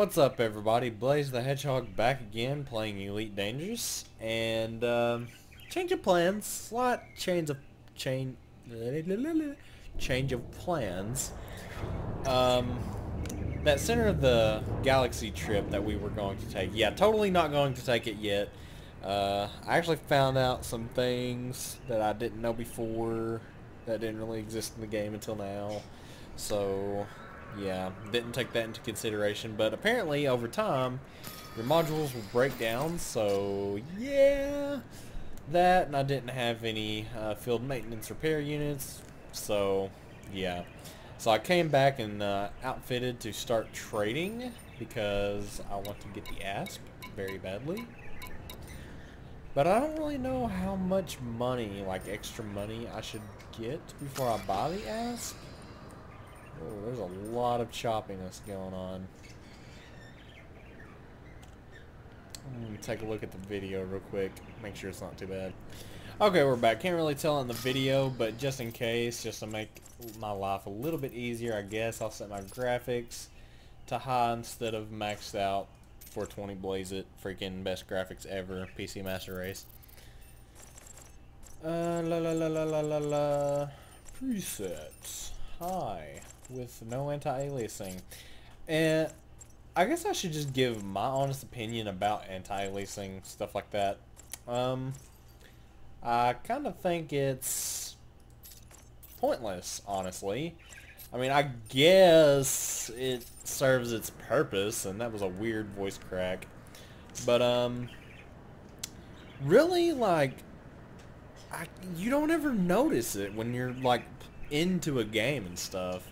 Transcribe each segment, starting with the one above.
What's up everybody? Blaze the Hedgehog back again playing Elite Dangerous and um, change of plans, slight change of chain change of plans. Um, that center of the galaxy trip that we were going to take, yeah, totally not going to take it yet. Uh, I actually found out some things that I didn't know before that didn't really exist in the game until now. So yeah, didn't take that into consideration, but apparently over time, your modules will break down, so yeah, that, and I didn't have any uh, field maintenance repair units, so yeah. So I came back and uh, outfitted to start trading, because I want to get the ASP very badly. But I don't really know how much money, like extra money, I should get before I buy the ASP. Oh, there's a lot of choppiness going on. Let me take a look at the video real quick. Make sure it's not too bad. Okay, we're back. Can't really tell in the video, but just in case, just to make my life a little bit easier, I guess I'll set my graphics to high instead of maxed out 420 Blaze It. Freaking best graphics ever. PC Master Race. Uh, la la la la la la la. Presets. Hi with no anti-aliasing. And I guess I should just give my honest opinion about anti-aliasing, stuff like that. Um, I kind of think it's pointless, honestly. I mean, I guess it serves its purpose, and that was a weird voice crack. But, um, really, like, I, you don't ever notice it when you're, like, into a game and stuff.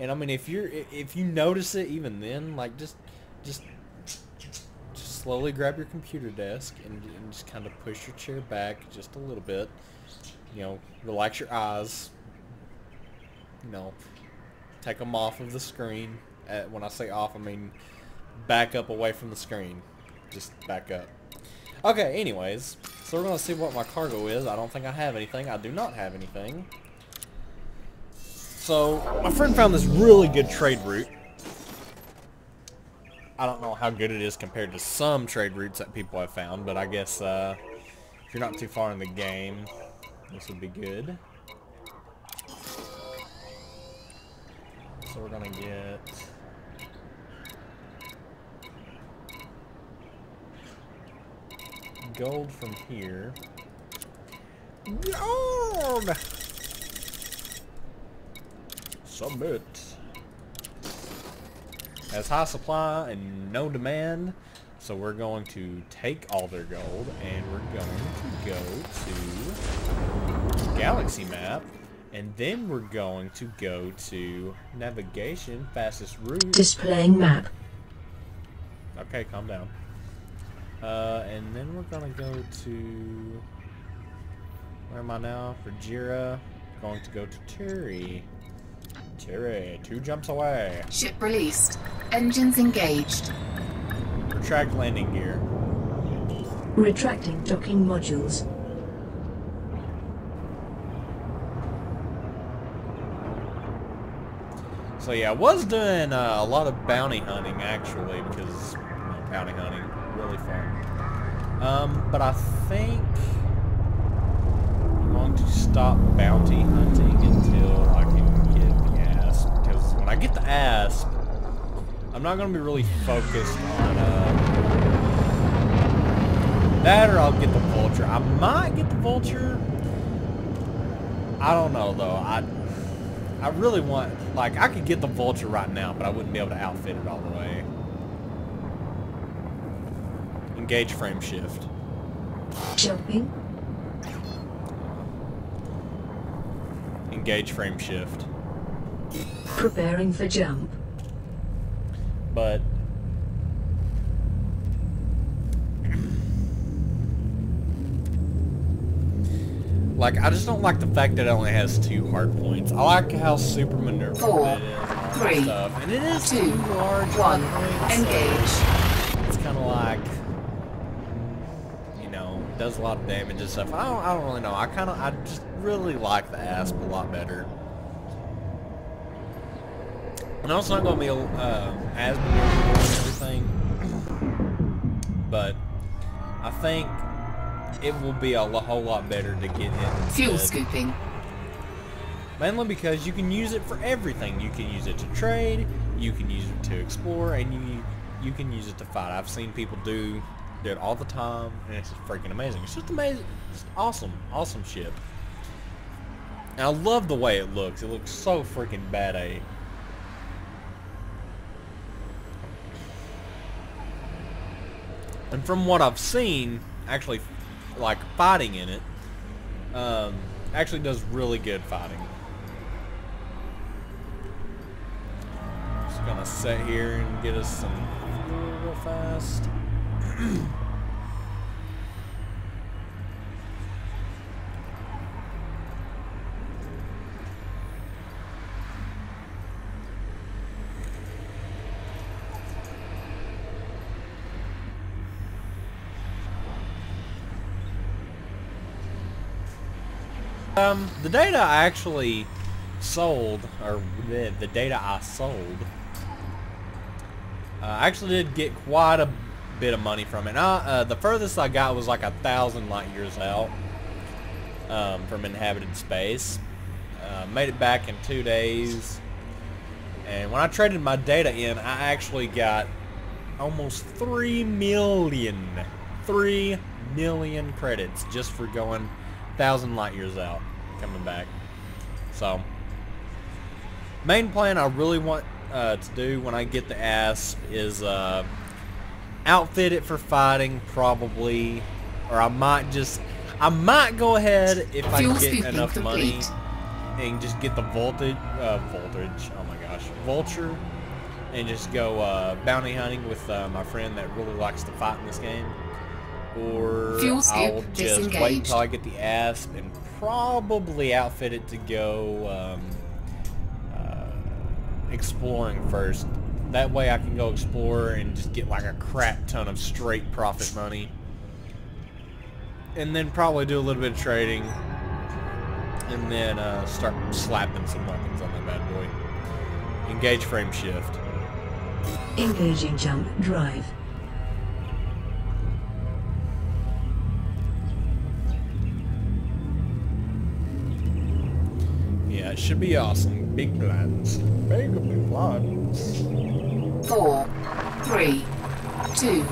And I mean, if you're if you notice it even then, like just just just slowly grab your computer desk and, and just kind of push your chair back just a little bit. You know, relax your eyes. You know, take them off of the screen. At, when I say off, I mean back up away from the screen. Just back up. Okay, anyways, so we're going to see what my cargo is. I don't think I have anything. I do not have anything. So, my friend found this really good trade route. I don't know how good it is compared to some trade routes that people have found, but I guess uh, if you're not too far in the game, this would be good. So we're gonna get... Gold from here. Gold! Submit. Has high supply and no demand, so we're going to take all their gold and we're going to go to galaxy map and then we're going to go to navigation fastest route. Displaying map. Okay calm down. Uh, and then we're gonna go to where am I now? For Jira. Going to go to Terry Terry, two jumps away. Ship released. Engines engaged. Retract landing gear. Retracting docking modules. So yeah, I was doing uh, a lot of bounty hunting actually because you know, bounty hunting really fun. Um, but I think I'm going to stop bounty hunting until I can I get the ASP, I'm not going to be really focused on uh, that or I'll get the Vulture. I might get the Vulture. I don't know, though. I I really want, like, I could get the Vulture right now, but I wouldn't be able to outfit it all the way. Engage frame shift. Jumping. Engage frame shift. Preparing for jump. But Like, I just don't like the fact that it only has two hard points. I like how super maneuverable Four, it is three, and stuff. And it is two, large one, points, engage. So it's kind of like, you know, does a lot of damage and stuff. I don't, I don't really know. I kind of, I just really like the ASP a lot better. And also not going to be uh, as maneuverable and everything, but I think it will be a whole lot better to get in. Fuel scooping. Mainly because you can use it for everything. You can use it to trade, you can use it to explore, and you you can use it to fight. I've seen people do do it all the time, and it's just freaking amazing. It's just amazing. It's awesome, awesome ship. And I love the way it looks. It looks so freaking bad And from what I've seen, actually, like fighting in it, um, actually does really good fighting. Just gonna sit here and get us some real fast. Um, the data I actually sold, or the, the data I sold, uh, I actually did get quite a bit of money from it. I, uh, the furthest I got was like a thousand light years out um, from inhabited space. Uh, made it back in two days. And when I traded my data in, I actually got almost 3 million, 3 million credits just for going 1,000 light years out, coming back. So, main plan I really want uh, to do when I get the ASP is uh, outfit it for fighting, probably, or I might just, I might go ahead if I get enough money and just get the voltage, uh, voltage, oh my gosh, vulture, and just go uh, bounty hunting with uh, my friend that really likes to fight in this game. Or I'll just wait until I get the ASP and probably outfit it to go um, uh, exploring first. That way I can go explore and just get like a crap ton of straight profit money. And then probably do a little bit of trading. And then uh, start slapping some weapons on that bad boy. Engage frame shift. Engaging jump drive. Should be awesome. Big plans. Big, plans. Four, three, two,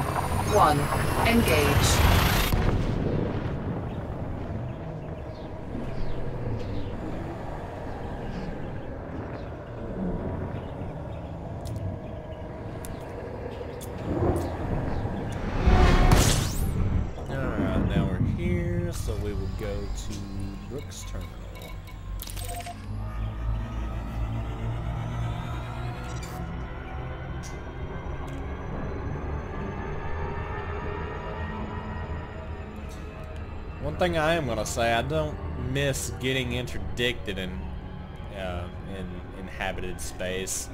one. Engage. Thing I am gonna say, I don't miss getting interdicted in uh, in inhabited space.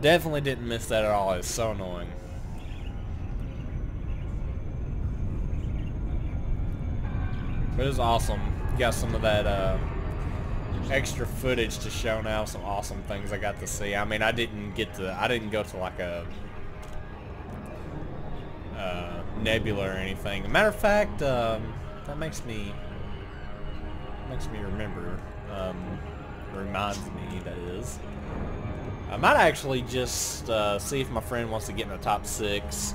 Definitely didn't miss that at all. It's so annoying. But it was awesome. Got some of that uh, extra footage to show now. Some awesome things I got to see. I mean, I didn't get to. I didn't go to like a uh, nebula or anything. Matter of fact, um, that makes me makes me remember. Um, reminds me that is. I might actually just uh, see if my friend wants to get in the Type-6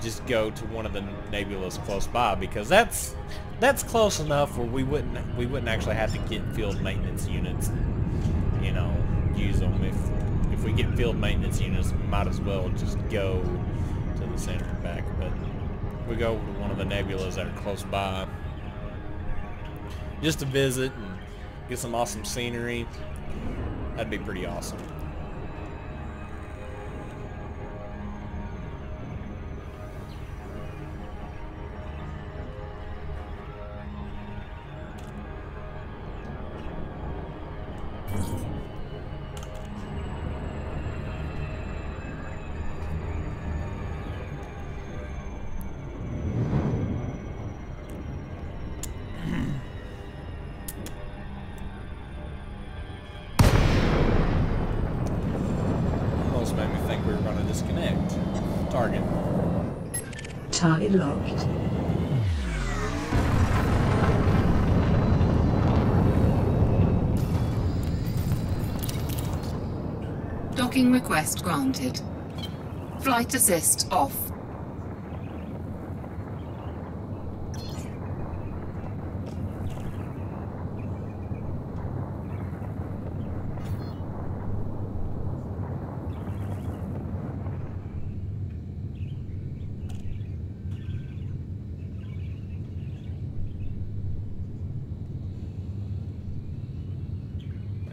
just go to one of the nebulas close by because that's that's close enough where we wouldn't we wouldn't actually have to get field maintenance units you know use them if if we get field maintenance units we might as well just go to the center back but we go to one of the nebulas that are close by. Just to visit and get some awesome scenery that'd be pretty awesome Docking request granted. Flight assist off.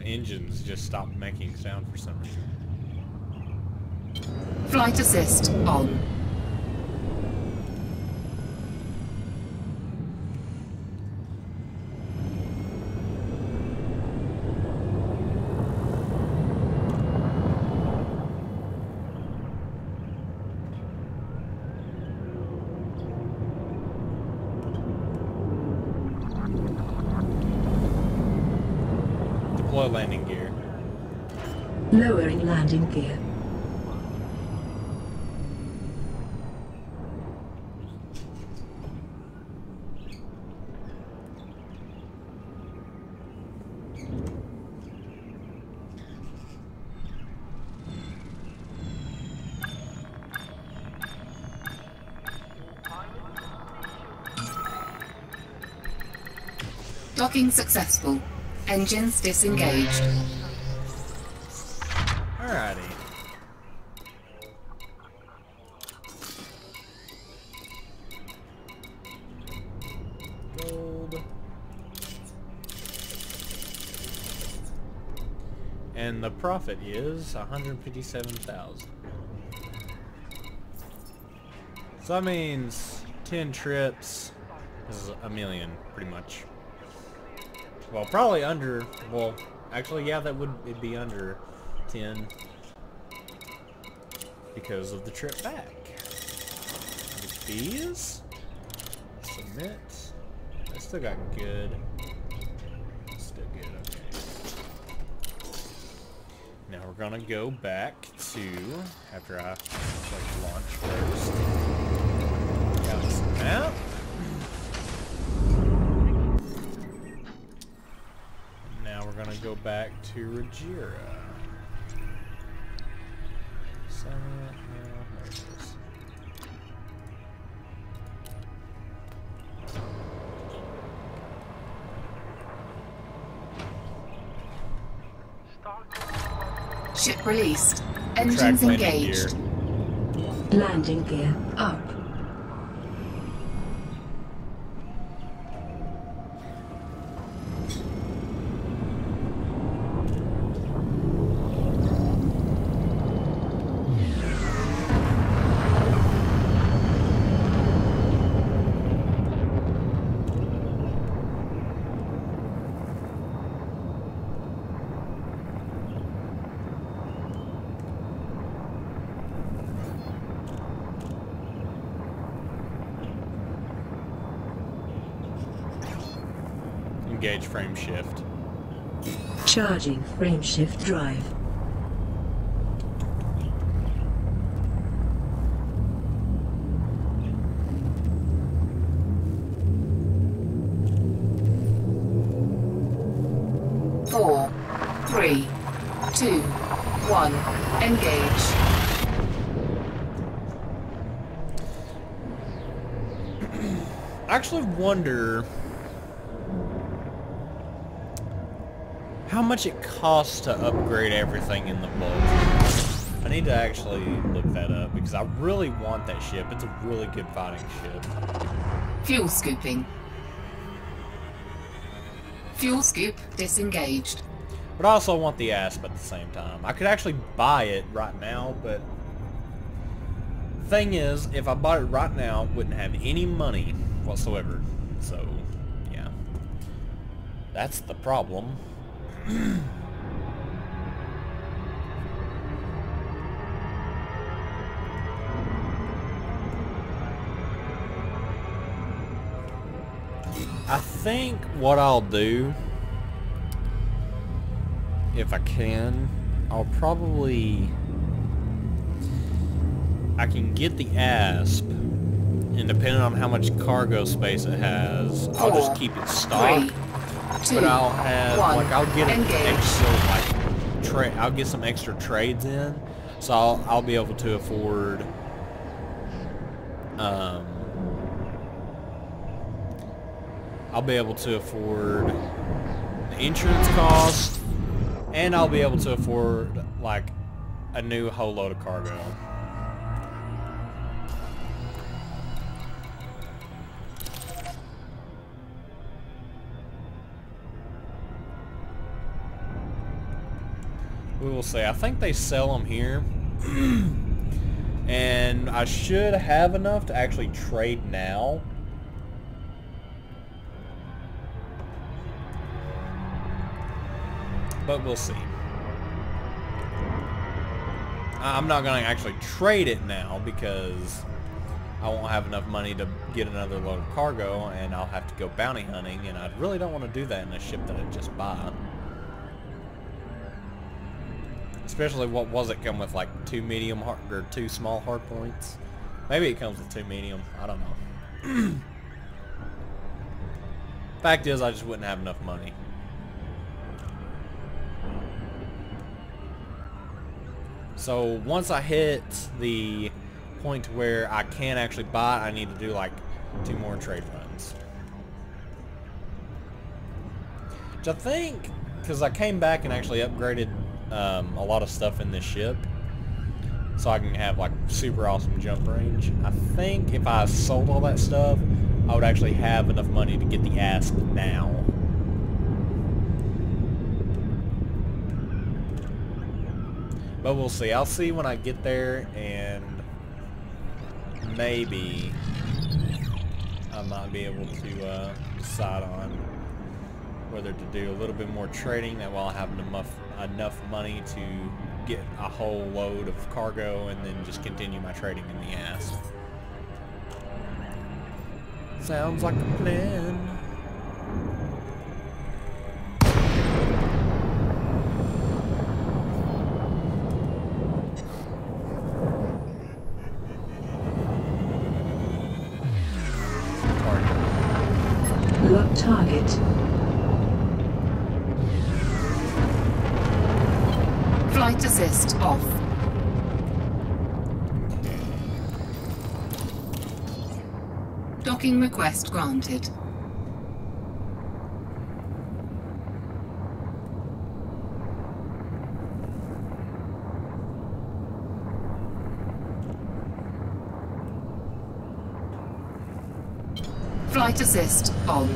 Engines just stopped making sound for some. Flight assist on. Deploy landing gear. Lowering landing gear. Docking successful. Engines disengaged. Alrighty. Gold. And the profit is 157,000. So that means 10 trips is a million, pretty much. Well, probably under, well, actually, yeah, that would be under 10 because of the trip back. Which is submit. I still got good. Still good, okay. Now we're gonna go back to after I click launch first. Galaxy map. Now we're gonna go back to Regira. Summit, no, there it is. Ship released. Track Engines landing engaged. gear. Landing gear up. Engage frame shift. Charging frame shift drive. Four, three, two, one. Engage. I actually wonder how much it costs to upgrade everything in the boat. I need to actually look that up because I really want that ship. It's a really good fighting ship. Fuel scooping. Fuel scoop disengaged. But I also want the asp at the same time. I could actually buy it right now, but thing is, if I bought it right now, I wouldn't have any money whatsoever. So, yeah. That's the problem. I think what I'll do, if I can, I'll probably I can get the asp, and depending on how much cargo space it has, I'll just keep it stocked. But I'll have one. like I'll get an extra like trade. I'll get some extra trades in, so I'll I'll be able to afford. Um, I'll be able to afford the insurance cost, and I'll be able to afford like a new whole load of cargo. We will see. I think they sell them here. and I should have enough to actually trade now. But we'll see. I'm not going to actually trade it now because I won't have enough money to get another load of cargo and I'll have to go bounty hunting and I really don't want to do that in a ship that I just bought. Especially what was it come with like two medium hard or two small hard points? Maybe it comes with two medium. I don't know. Fact is, I just wouldn't have enough money. So once I hit the point where I can actually buy, it, I need to do like two more trade runs. Which I think, because I came back and actually upgraded um, a lot of stuff in this ship, so I can have like super awesome jump range. I think if I sold all that stuff, I would actually have enough money to get the asp now. But we'll see. I'll see when I get there and maybe I might be able to uh, decide on whether to do a little bit more trading that while I have enough enough money to get a whole load of cargo and then just continue my trading in the ass. Sounds like a plan. Request granted. Flight assist on.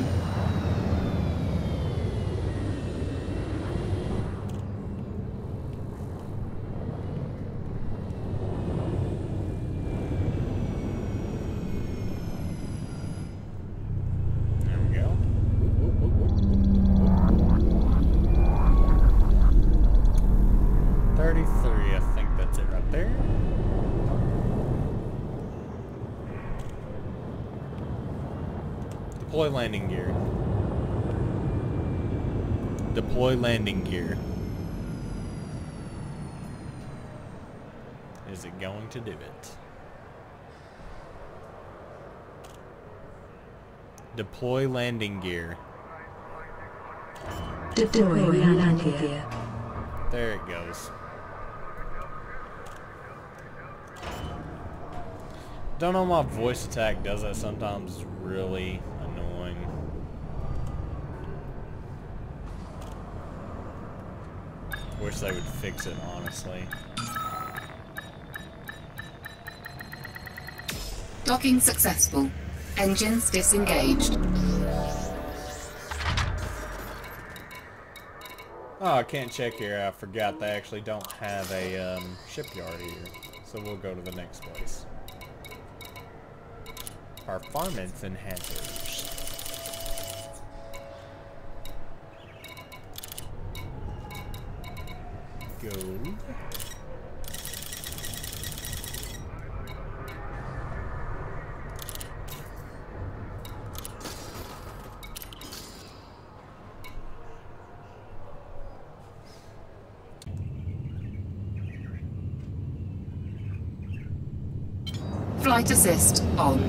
There we go. Whoop, whoop, whoop, whoop. 33, I think that's it right there. Deploy landing gear. Deploy landing gear. Is it going to do it? Deploy landing gear. Deploy landing gear. There it goes. Don't know my VoiceAttack does that sometimes really annoying. They would fix it honestly. Docking successful. Engines disengaged. Oh, I can't check here. I forgot they actually don't have a um, shipyard here. So we'll go to the next place. Our Performance enhancers. Flight assist on.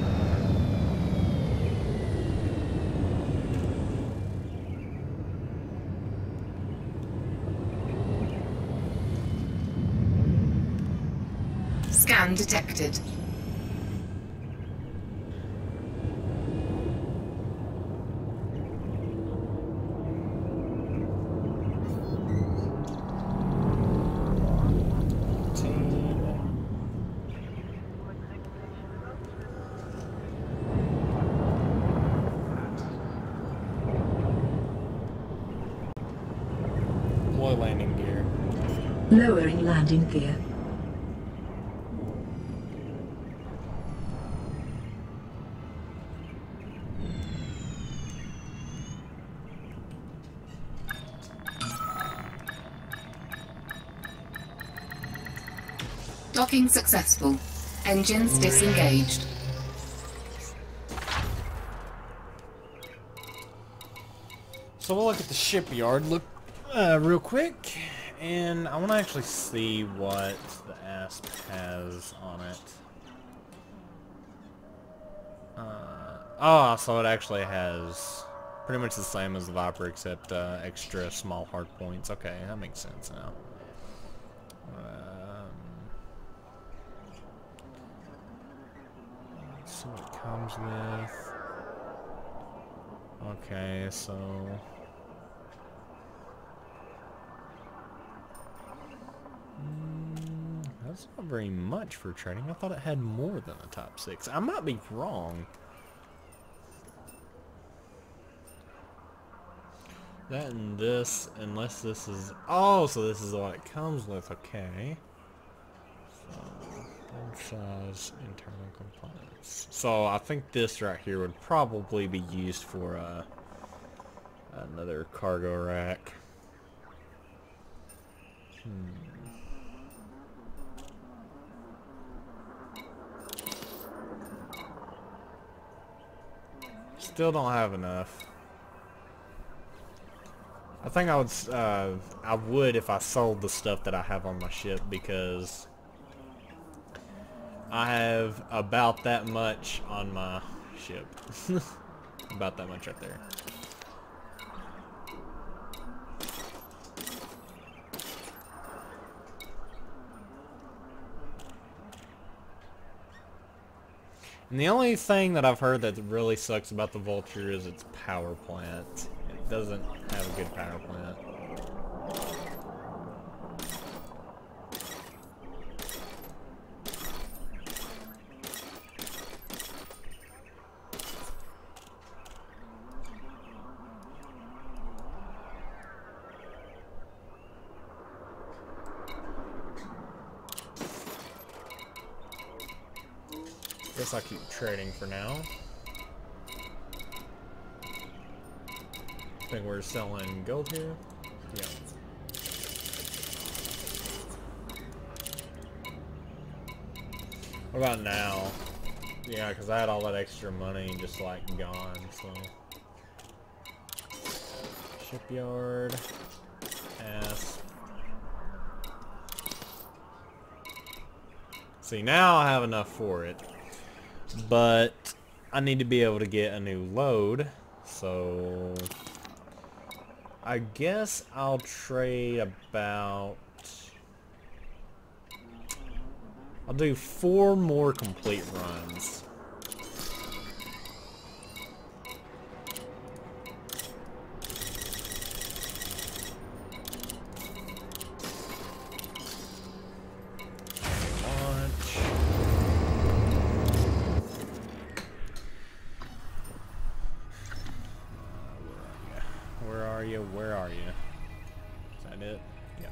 Scan detected. Deploy landing gear. Lowering landing gear. Docking successful. Engines disengaged. So we'll look at the shipyard look uh, real quick, and I want to actually see what the ASP has on it. Uh, oh, so it actually has pretty much the same as the Viper, except uh, extra small hard points. Okay, that makes sense now. Um, what it comes with. Okay, so That's not very much for trading. I thought it had more than a Type-6. I might be wrong. That and this, unless this is... Oh, so this is what it comes with. Okay. So, size, internal components. So I think this right here would probably be used for uh, another cargo rack. Still don't have enough. I think I would, uh, I would if I sold the stuff that I have on my ship because I have about that much on my ship. about that much right there. And the only thing that I've heard that really sucks about the Vulture is its power plant. It doesn't have a good power plant. Guess I'll keep trading for now. I think we're selling gold here. Yeah. What about now? Yeah, because I had all that extra money just like gone, so. Shipyard. Asp. See, now I have enough for it. But I need to be able to get a new load, so I guess I'll trade about I'll do four more complete runs. Where are you? Is that it? Yeah.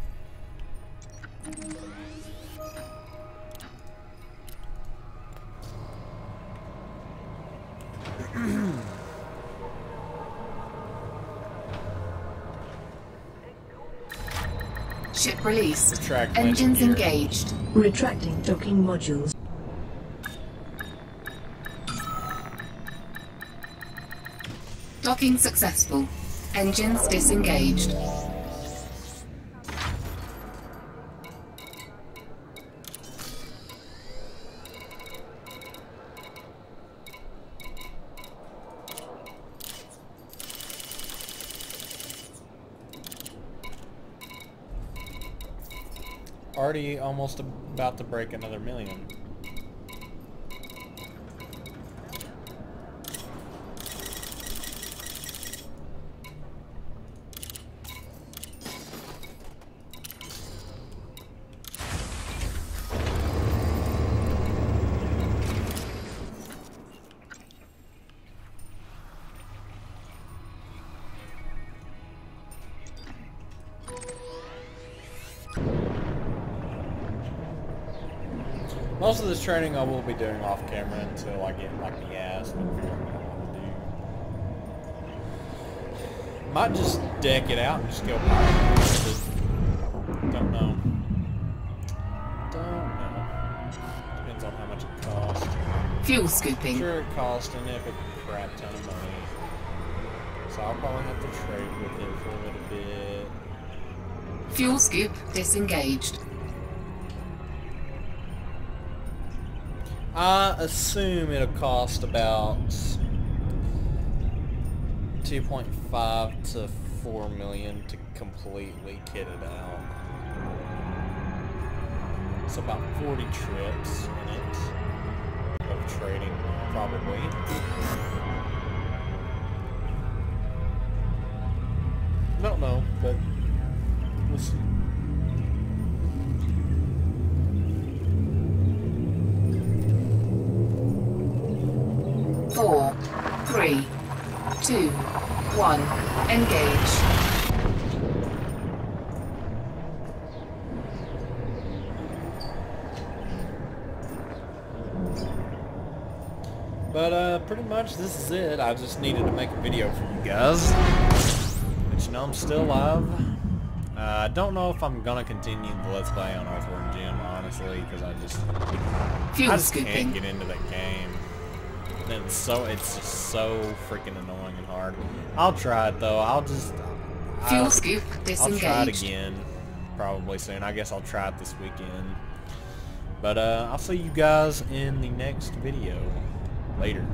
Ship released. Retract Engines engaged. Retracting docking modules. Docking successful. Engines disengaged. Already almost about to break another million. Most of this training I will be doing off camera until I get like the ass and figure out what I to do. Might just deck it out and just go pirate. Just don't know. Don't know. Depends on how much it costs. Fuel scooping. Sure, it costs an epic crap ton of money. So I'll probably have to trade with it for a little bit. Fuel scoop disengaged. I assume it'll cost about 2.5 to 4 million to completely kit it out. It's about 40 trips in it of trading, probably. Don't know, but we'll see. Three, two, one. Engage. But uh, pretty much this is it. I just needed to make a video for you guys. But you know I'm still live. Uh, I don't know if I'm gonna continue the Let's Play on Earthworm Jim, honestly, because I just Fuel I just can't get into that game. And it's so it's just so freaking annoying and hard. I'll try it though. I'll just Fuel I'll, scoop I'll try it again, probably soon. I guess I'll try it this weekend. But uh, I'll see you guys in the next video. Later.